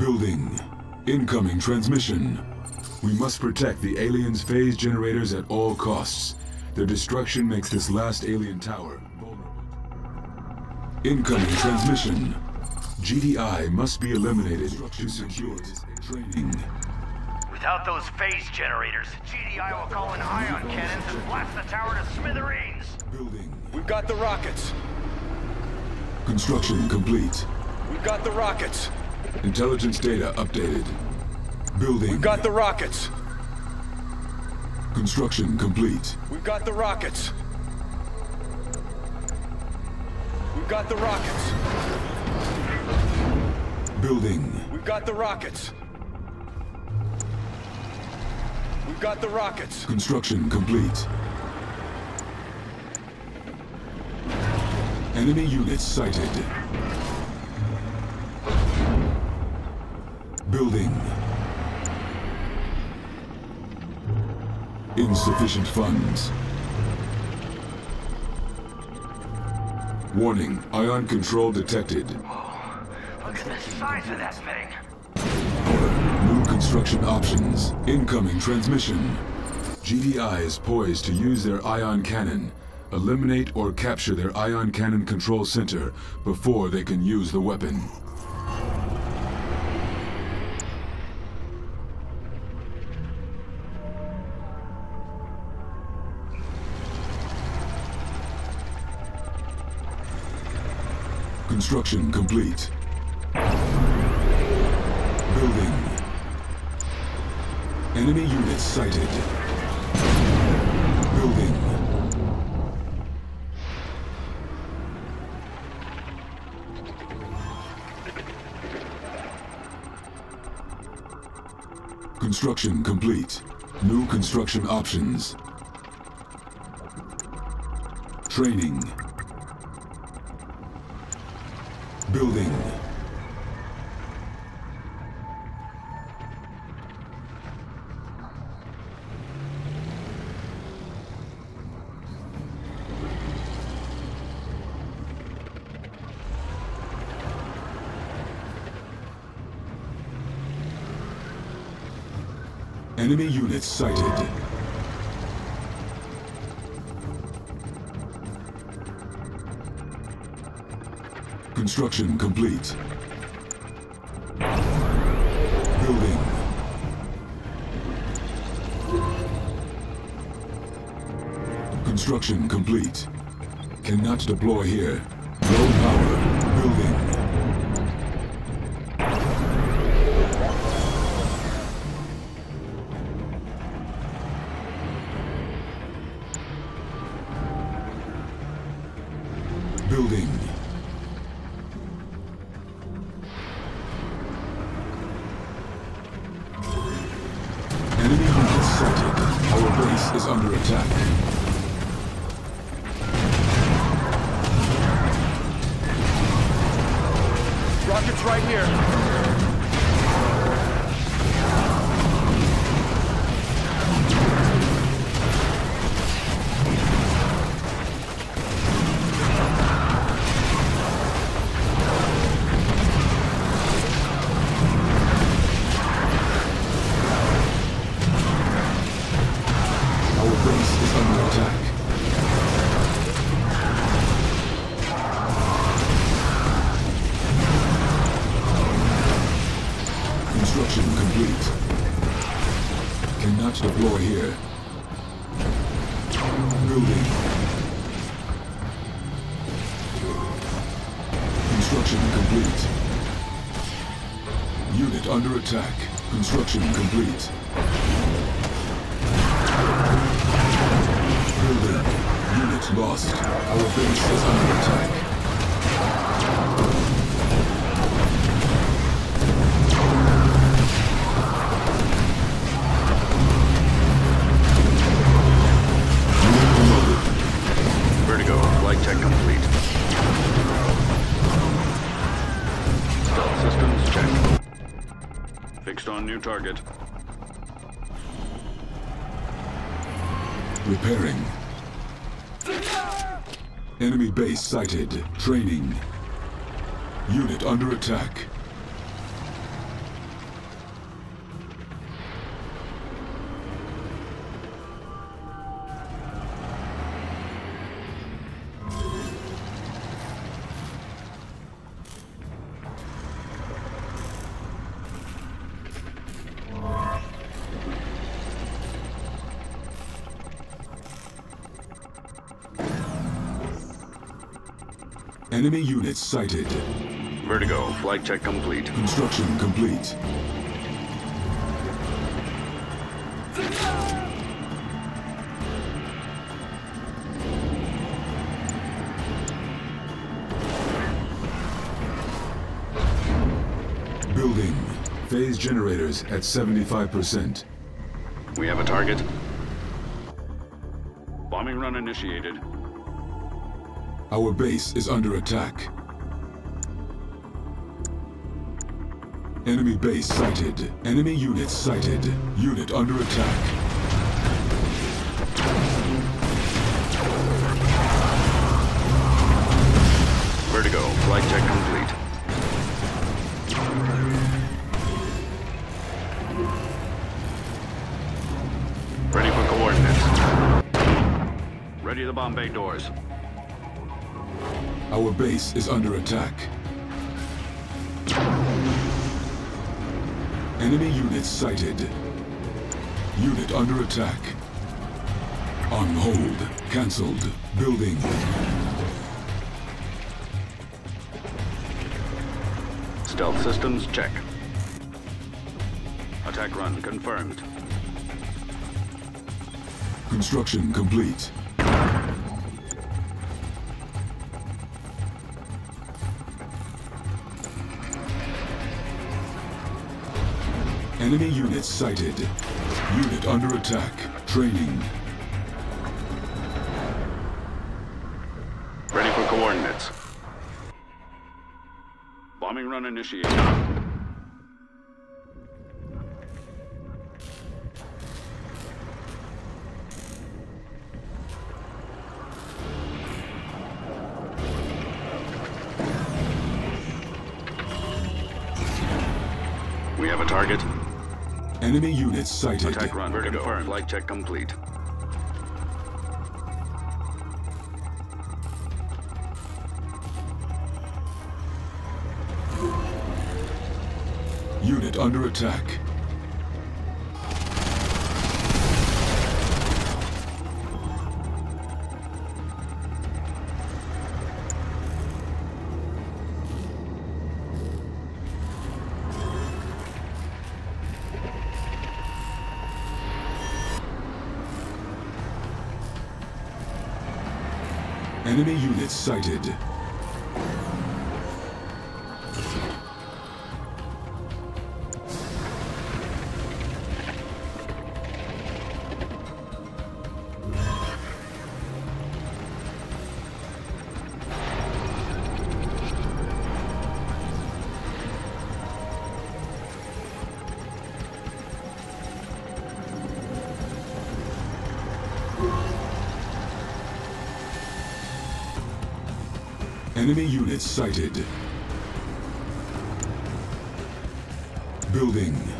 Building. Incoming transmission. We must protect the aliens' phase generators at all costs. Their destruction makes this last alien tower vulnerable. Incoming transmission. GDI must be eliminated to secure training. Without those phase generators, GDI will call in ion cannons and blast the tower to smithereens. Building. We've got the rockets. Construction complete. We've got the rockets. Intelligence data updated. Building. We've got the rockets. Construction complete. We've got the rockets. We've got the rockets. Building. We've got the rockets. We've got the rockets. Construction complete. Enemy units sighted. Building. Insufficient funds. Warning, ion control detected. Look at the size of that thing. New construction options. Incoming transmission. GDI is poised to use their ion cannon. Eliminate or capture their ion cannon control center before they can use the weapon. Construction complete. Building. Enemy units sighted. Building. Construction complete. New construction options. Training. Building. Enemy units sighted. Construction complete. Building. Construction complete. Cannot deploy here. Low Construction complete. New target. Repairing. Enemy base sighted. Training. Unit under attack. Enemy units sighted. Vertigo, flight check complete. Construction complete. Building. Phase generators at 75%. We have a target. Bombing run initiated. Our base is under attack. Enemy base sighted. Enemy units sighted. Unit under attack. Vertigo, flight check complete. Ready for coordinates. Ready the bomb bay doors. Our base is under attack. Enemy units sighted. Unit under attack. On hold. Cancelled. Building. Stealth systems check. Attack run confirmed. Construction complete. Enemy units sighted. Unit under attack. Training. Ready for coordinates. Bombing run initiated. Sighted. Attack run confirmed. Flight check complete. Unit under attack. Sighted. Enemy units sighted. Building.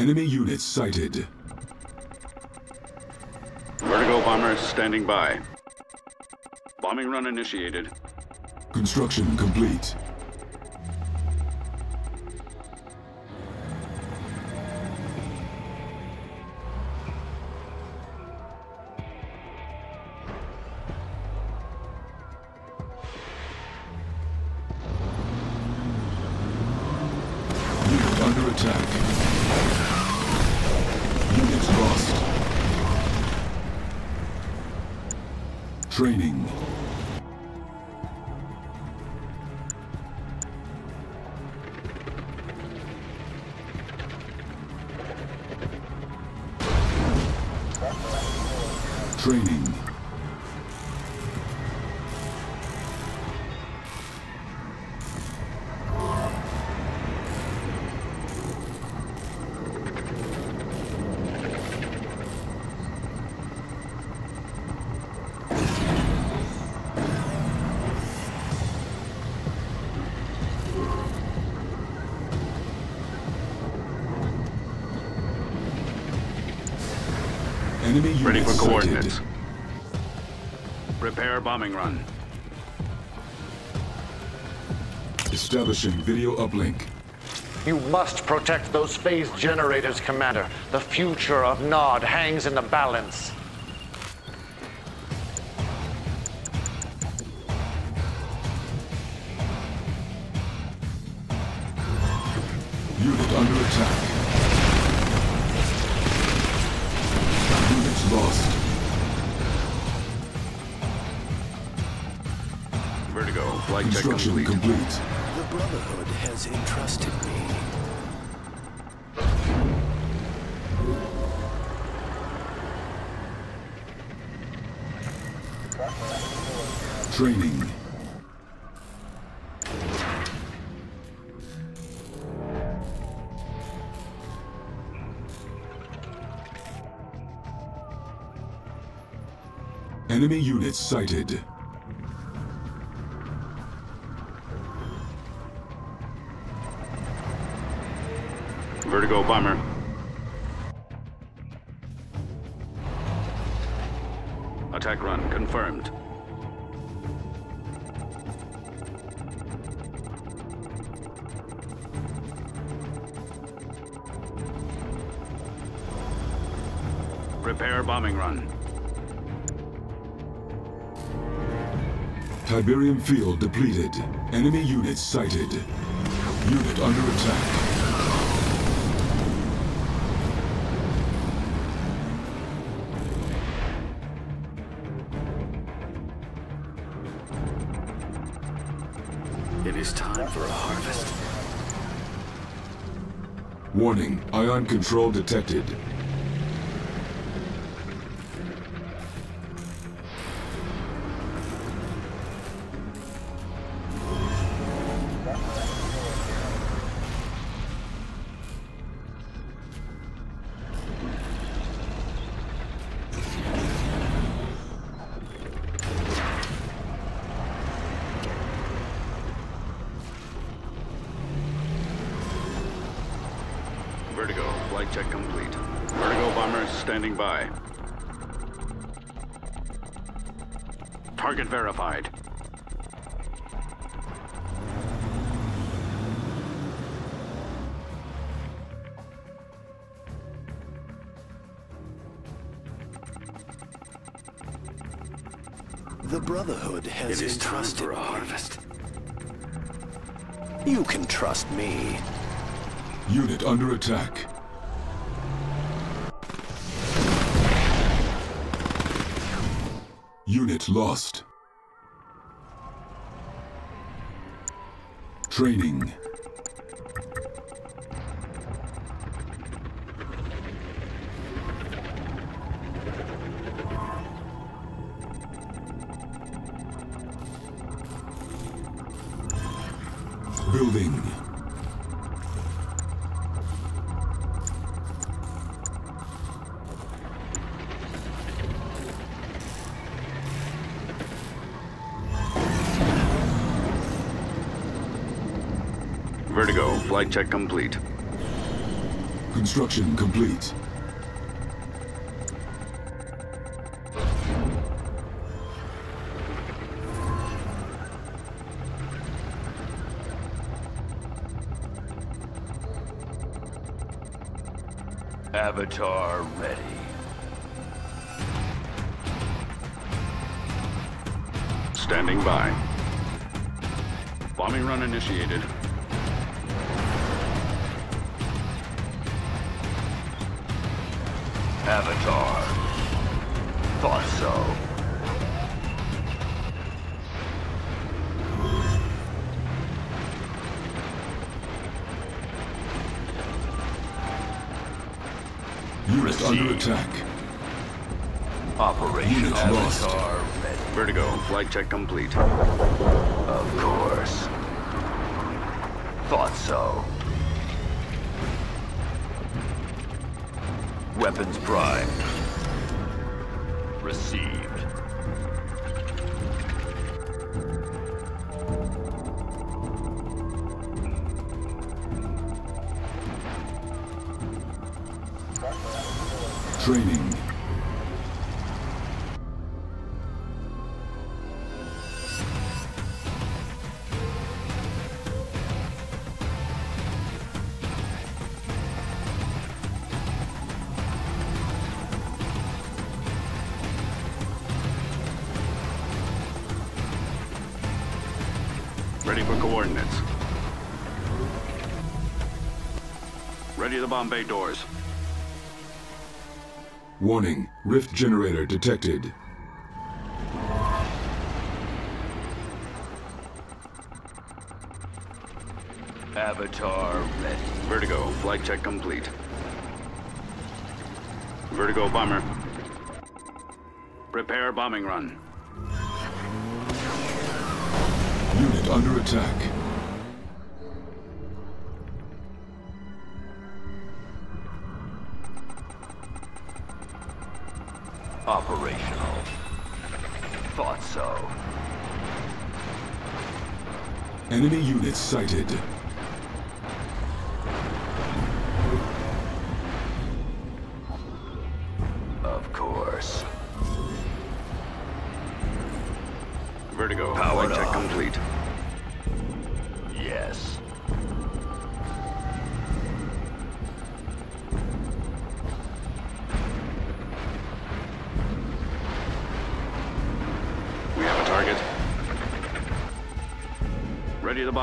Enemy units sighted. Vertigo bombers standing by. Bombing run initiated. Construction complete. Enemy units Ready for sighted. coordinates. Prepare bombing run. Establishing video uplink. You must protect those phase generators, Commander. The future of Nod hangs in the balance. Unit under attack. Units. Vertigo. Flight check complete. complete. The Brotherhood has entrusted me. Training. Enemy units sighted. Vertigo bomber. Attack run confirmed. Prepare bombing run. Tiberium field depleted. Enemy units sighted. Unit under attack. It is time for a harvest. Warning, ion control detected. By. Target verified. The Brotherhood has It is time entrusted for a harvest. You can trust me. Unit under attack. Unit lost. Training. Vertigo. Flight check complete. Construction complete. Avatar ready. Standing by. Bombing run initiated. Avatar. Thought so. Unit under attack. Operation Unit lost. Avatar ready. Vertigo. Flight check complete. Of course. Thought so. Weapons prime. Received. Coordinates. Ready the bomb bay doors. Warning, rift generator detected. Avatar ready. Vertigo, flight check complete. Vertigo bomber. Prepare bombing run. Under attack. Operational. Thought so. Enemy units sighted.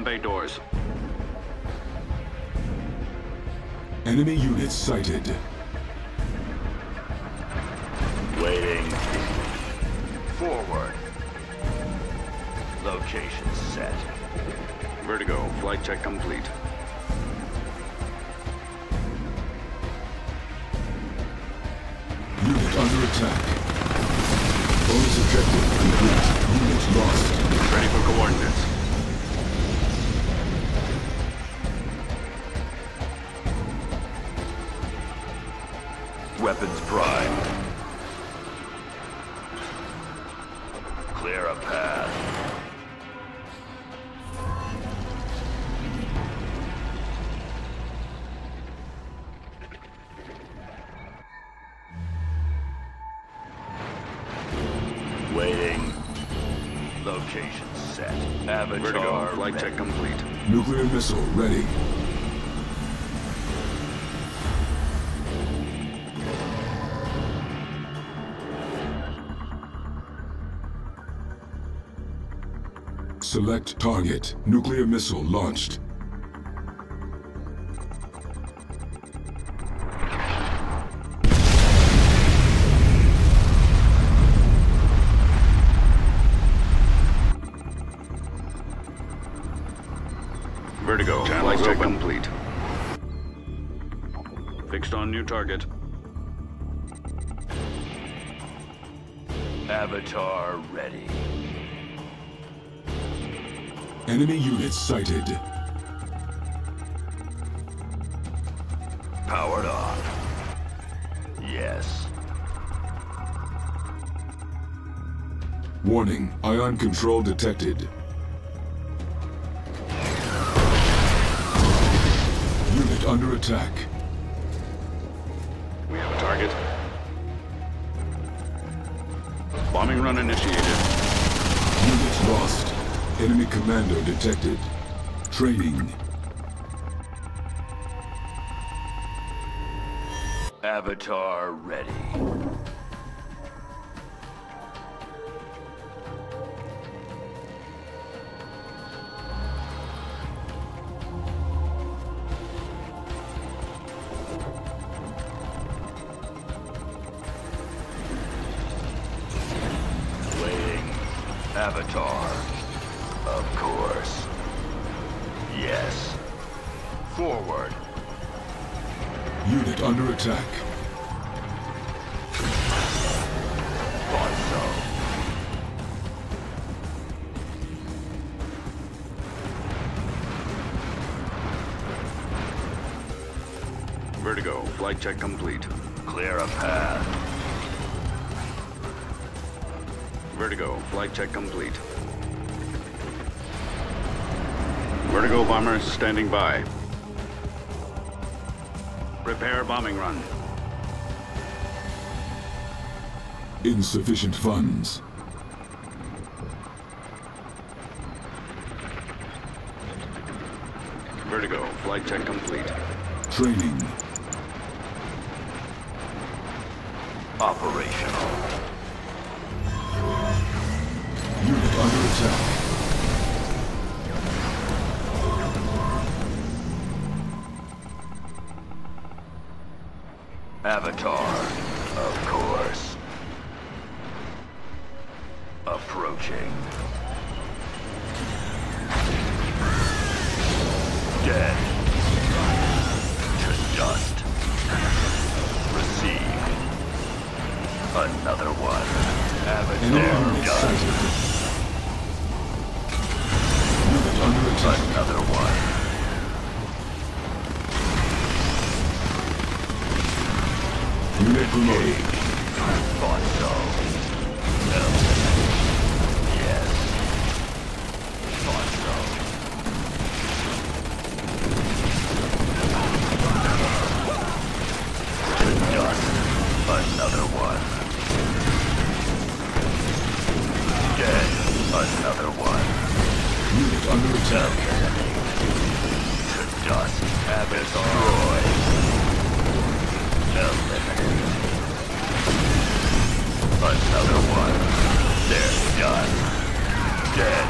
Bomb bay doors. Enemy units sighted. Waiting. Forward. Location set. Vertigo, flight check complete. Unit under attack. Bonus objective complete. Unit lost. Ready for coordinates. Weapons prime. Clear a path. Waiting. Location set. Avatar Vertigo, flight ready. check complete. Nuclear missile ready. Select target. Nuclear missile launched. Vertigo, Channels flight check open. complete. Fixed on new target. Avatar Enemy units sighted. Powered on. Yes. Warning, ion control detected. Unit under attack. We have a target. Bombing run initiated. Unit lost. Enemy commando detected. Training. Avatar ready. Avatar. Forward. Unit under attack. Vertigo, flight check complete. Clear a path. Vertigo, flight check complete. Vertigo bomber standing by. Prepare bombing run. Insufficient funds. Vertigo, flight check complete. Training. Operational. Another one. Avatar done. sighted. Unit under attack. Another one. Unit. Another one. They're done. Dead.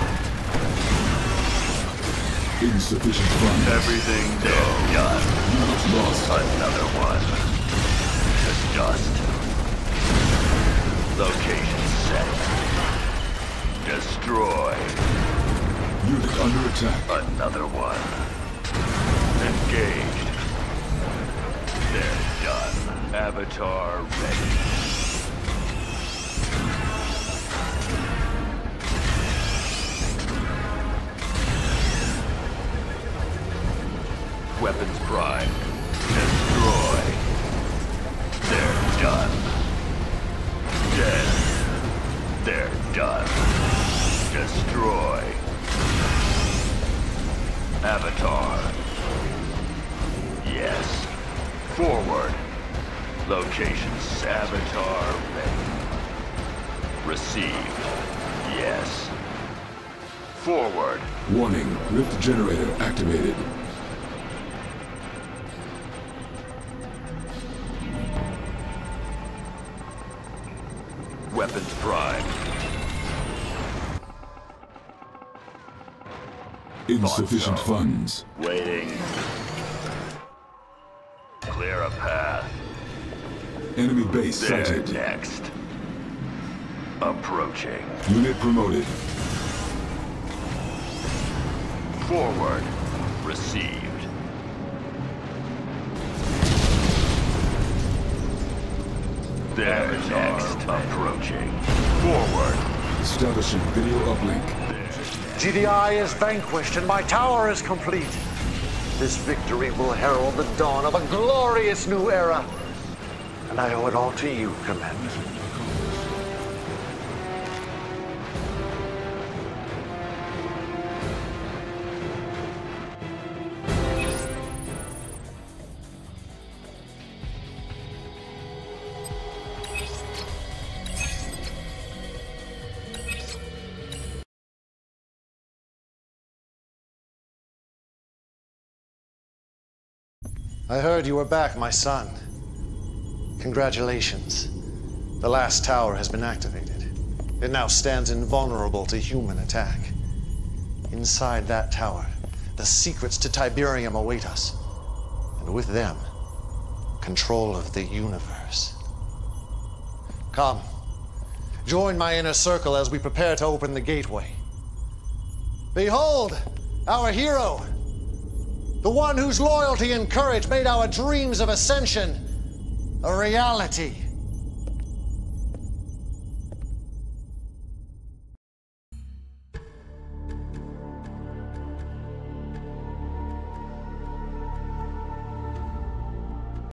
Insufficient funds. Everything they're done. Unit lost. Another one. To dust. Location set. Destroy. Unit under attack. Another one. Engaged. They're done. Avatar ready. Weapons prime. Destroy. They're done. Dead. They're done. Destroy. Avatar. Yes. Forward. Location Avatar ready. Received. Yes. Forward. Warning. Rift generator activated. Prime. Insufficient so. funds. Waiting. Clear a path. Enemy base They're sighted. next. Approaching. Unit promoted. Forward. Received. They're next. Approaching. Forward. Establishing video uplink. GDI is vanquished and my tower is complete. This victory will herald the dawn of a glorious new era. And I owe it all to you, Commander. I heard you were back, my son. Congratulations. The last tower has been activated. It now stands invulnerable to human attack. Inside that tower, the secrets to Tiberium await us. And with them, control of the universe. Come, join my inner circle as we prepare to open the gateway. Behold, our hero! The one whose loyalty and courage made our dreams of ascension a reality.